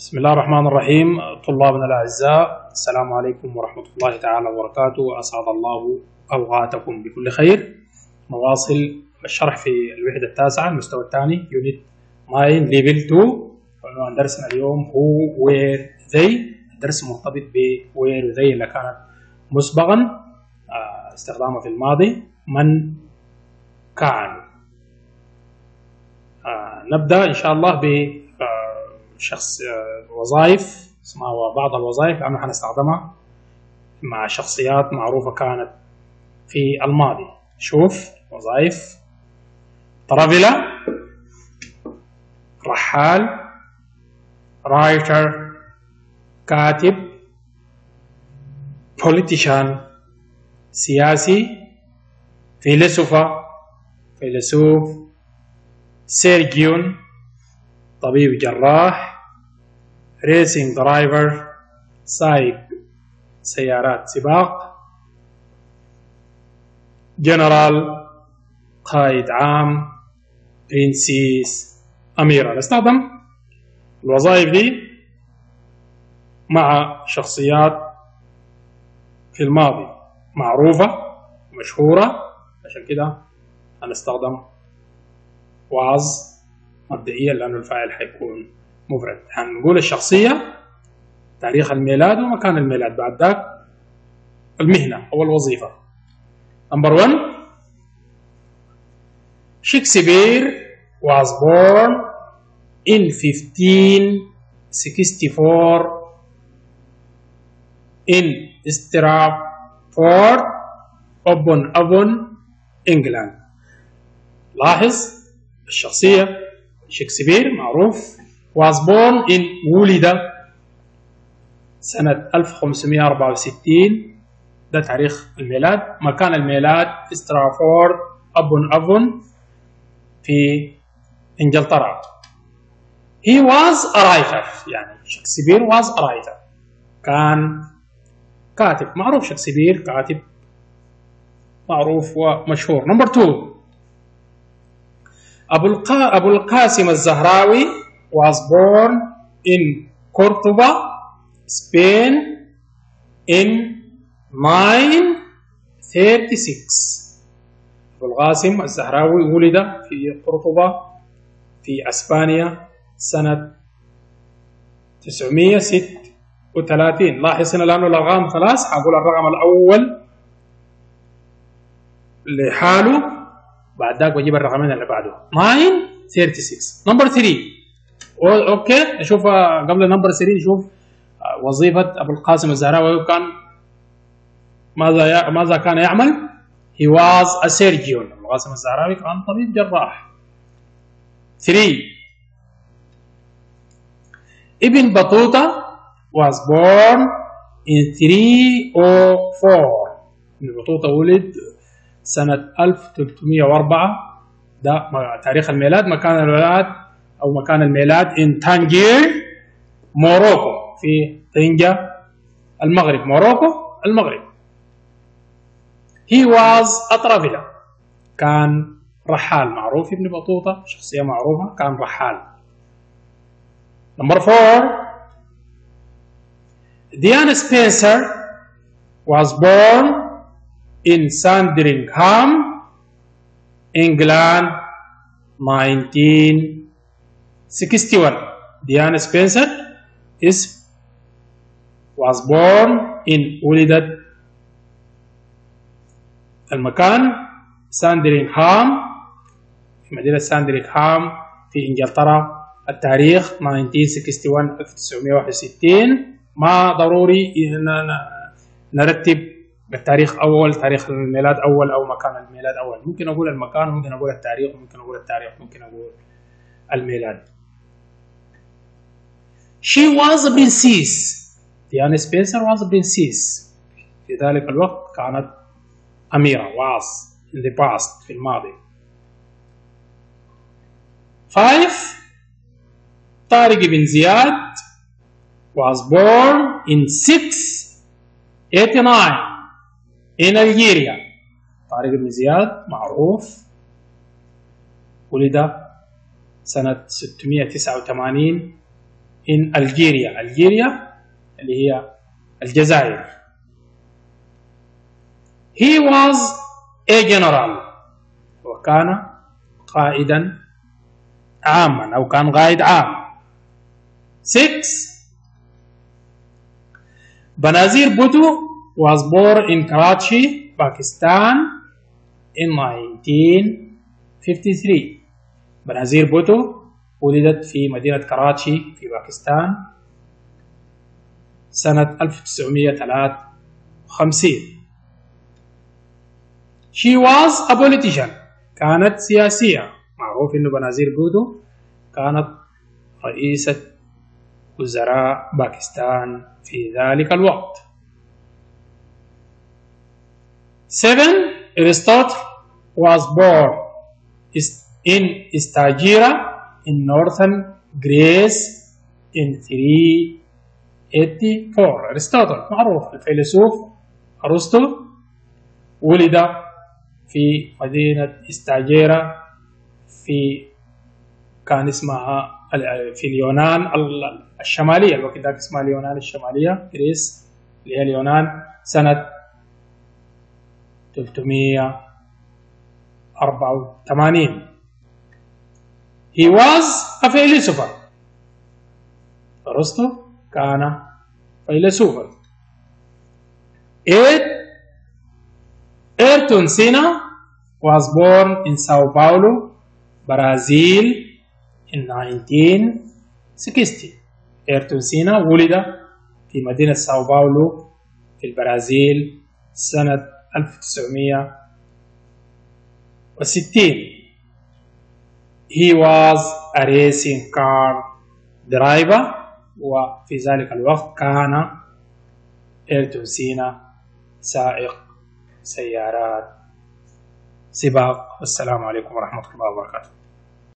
بسم الله الرحمن الرحيم طلابنا الأعزاء السلام عليكم ورحمة الله تعالى وبركاته أسعد الله أوقاتكم بكل خير نواصل الشرح في الوحدة التاسعة المستوى الثاني Unit 9 Level 2 عنوان درسنا اليوم Who were they الدرس مرتبط ب were they اللي كانت مسبقا استخدامها في الماضي من كان نبدأ إن شاء الله ب شخص آه، وظائف بعض الوظائف لأنه حنستخدمها مع شخصيات معروفة كانت في الماضي. شوف وظائف. ترافيلا. رحال. رايتر. كاتب. بوليتيشان سياسي. Philosopher. فيلسوف. Surgeon. طبيب جراح. Racing driver سايق سيارات سباق. جنرال قائد عام Princess أميرة. نستخدم الوظائف دي مع شخصيات في الماضي. معروفة مشهورة. عشان كده هنستخدم was مبدئيا لأنه الفاعل حيكون مفرد. هنقول الشخصية تاريخ الميلاد ومكان الميلاد. بعد ذاك المهنة أو الوظيفة. Number 1 Shakespeare was born in 1564 in Stratford upon Avon England. لاحظ الشخصية شكسبير معروف was born in ولد سنة 1564 ده تاريخ الميلاد. مكان الميلاد استرافورد أبون أبون في إنجلترا. He was a writer. يعني شكسبير was a writer. كان كاتب. معروف شكسبير كاتب. معروف ومشهور. نمبر 2 أبو, القا... أبو القاسم الزهراوي was born in Cordoba, Spain in 936 أبو القاسم الزهراوي ولد في قرطبة في أسبانيا سنة 936 لاحظ هنا لأنه الأرقام ثلاث. حقول الرقم الأول لحاله بعد ذاك بجيب الرقمين اللي بعده. 936 number 3 okay نشوف قبل number 3 نشوف وظيفة أبو القاسم الزهراوي كان ماذا ماذا كان يعمل؟ he was a surgeon. أبو القاسم الزهراوي كان طبيب جراح. 3 ابن بطوطة was born in 304 ابن بطوطة ولد سنة 1304 ده تاريخ الميلاد مكان الميلاد أو مكان الميلاد in تانجير موروكو في طنجة المغرب. Morocco المغرب. Was a traveler. كان رحال. معروف ابن بطوطة شخصية معروفة. كان رحال. Number 4 Diana Spencer was born in Sandringham, England, 1961. Diana Spencer is was born in ولدت المكان ساندرينغهام في مدينة ساندرينغهام في إنجلترا. التاريخ 1961 1961 ما ضروري نرتب بالتاريخ أول تاريخ الميلاد أول أو مكان الميلاد أول. ممكن أقول المكان ممكن أقول التاريخ ممكن أقول التاريخ ممكن أقول الميلاد. She was princess ديانا سبنسر was princess في ذلك الوقت كانت أميرة was in the past في الماضي. Five طارق بن زياد was born in 689 in Algeria. طارق بن زياد معروف. ولد سنة 689 in Algeria Algeria اللي هي الجزائر he was a general وكان قائدا عاما أو كان قائد عام 6 Banazir Bhutto was born in Karachi, Pakistan in 1953 بنازير بوتو ولدت في مدينة كراتشي في باكستان سنة 1953 She was a politician. كانت سياسية. معروف إنه بنازير بوتو كانت رئيسة وزراء باكستان في ذلك الوقت. 7 Aristotle was born in Stagira in northern Greece in 384 أرسطاطل معروف الفيلسوف أرسطو ولد في مدينة إستاجيرا في كان اسمها في اليونان الشمالية الوقت ذاك اسمها اليونان الشمالية جريس اللي هي اليونان سنة 384 He was a philosopher أرسطو كان فيلسوفا 8 Ayrton Senna was born in Sao Paulo, Brazil in 1960 ايرتون سينا ولد في مدينة ساو باولو في البرازيل سنة 1960 He was a racing car driver. وفي ذلك الوقت كان ايرتون سينا سائق سيارات سباق والسلام عليكم ورحمة الله وبركاته